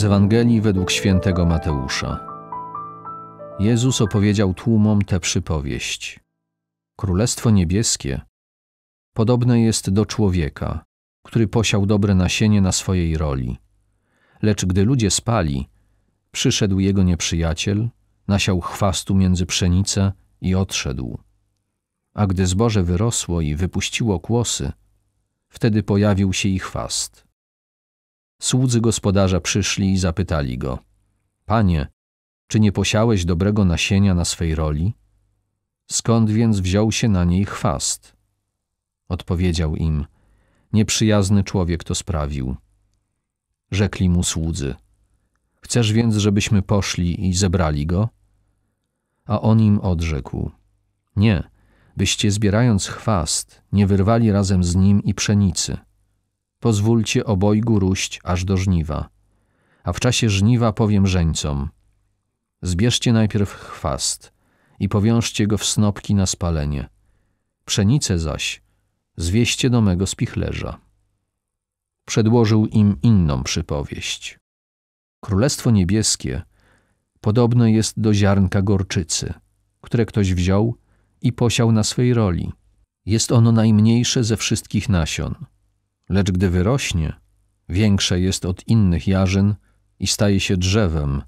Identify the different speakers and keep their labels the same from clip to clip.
Speaker 1: Z Ewangelii według świętego Mateusza. Jezus opowiedział tłumom tę przypowieść. Królestwo niebieskie podobne jest do człowieka, który posiał dobre nasienie na swojej roli. Lecz gdy ludzie spali, przyszedł jego nieprzyjaciel, nasiał chwastu między pszenicę i odszedł. A gdy zboże wyrosło i wypuściło kłosy, wtedy pojawił się ich chwast. Słudzy gospodarza przyszli i zapytali go: Panie, czy nie posiałeś dobrego nasienia na swej roli? Skąd więc wziął się na niej chwast? Odpowiedział im: Nieprzyjazny człowiek to sprawił. Rzekli mu słudzy: Chcesz więc, żebyśmy poszli i zebrali go? A on im odrzekł: Nie, byście zbierając chwast, nie wyrwali razem z nim i pszenicy pozwólcie obojgu róść aż do żniwa. A w czasie żniwa powiem żeńcom: Zbierzcie najpierw chwast i powiążcie go w snopki na spalenie. Pszenicę zaś zwieście do mego spichlerza. Przedłożył im inną przypowieść. Królestwo niebieskie podobne jest do ziarnka gorczycy, które ktoś wziął i posiał na swej roli. Jest ono najmniejsze ze wszystkich nasion – lecz gdy wyrośnie, większe jest od innych jarzyn i staje się drzewem,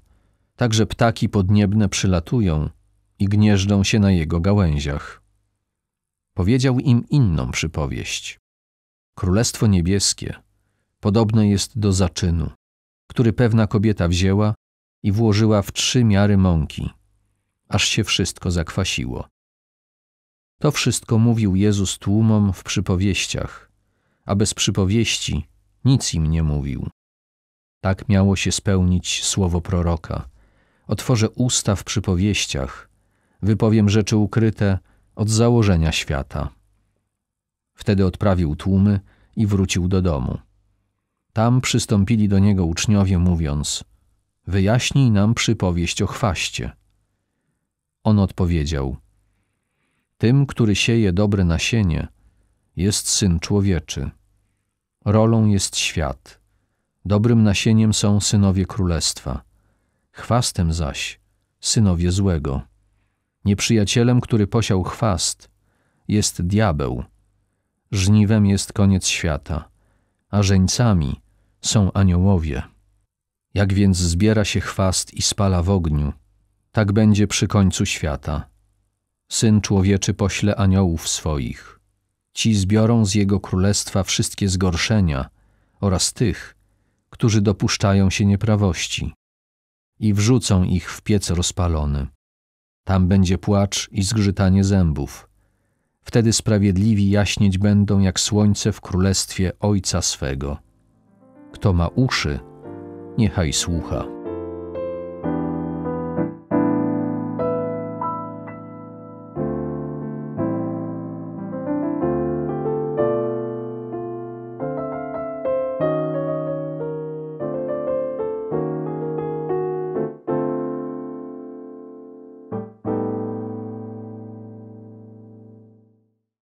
Speaker 1: tak że ptaki podniebne przylatują i gnieżdżą się na jego gałęziach. Powiedział im inną przypowieść. Królestwo niebieskie podobne jest do zaczynu, który pewna kobieta wzięła i włożyła w trzy miary mąki, aż się wszystko zakwasiło. To wszystko mówił Jezus tłumom w przypowieściach, a bez przypowieści nic im nie mówił. Tak miało się spełnić słowo proroka. Otworzę usta w przypowieściach, wypowiem rzeczy ukryte od założenia świata. Wtedy odprawił tłumy i wrócił do domu. Tam przystąpili do niego uczniowie, mówiąc: Wyjaśnij nam przypowieść o chwaście. On odpowiedział: Tym, który sieje dobre nasienie, jest Syn Człowieczy. Rolą jest świat. Dobrym nasieniem są synowie królestwa. Chwastem zaś synowie złego. Nieprzyjacielem, który posiał chwast, jest diabeł. Żniwem jest koniec świata, a żeńcami są aniołowie. Jak więc zbiera się chwast i spala w ogniu, tak będzie przy końcu świata. Syn człowieczy pośle aniołów swoich Ci zbiorą z Jego królestwa wszystkie zgorszenia oraz tych, którzy dopuszczają się nieprawości i wrzucą ich w piec rozpalony. Tam będzie płacz i zgrzytanie zębów. Wtedy sprawiedliwi jaśnieć będą jak słońce w królestwie Ojca swego. Kto ma uszy, niechaj słucha.